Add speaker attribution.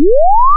Speaker 1: you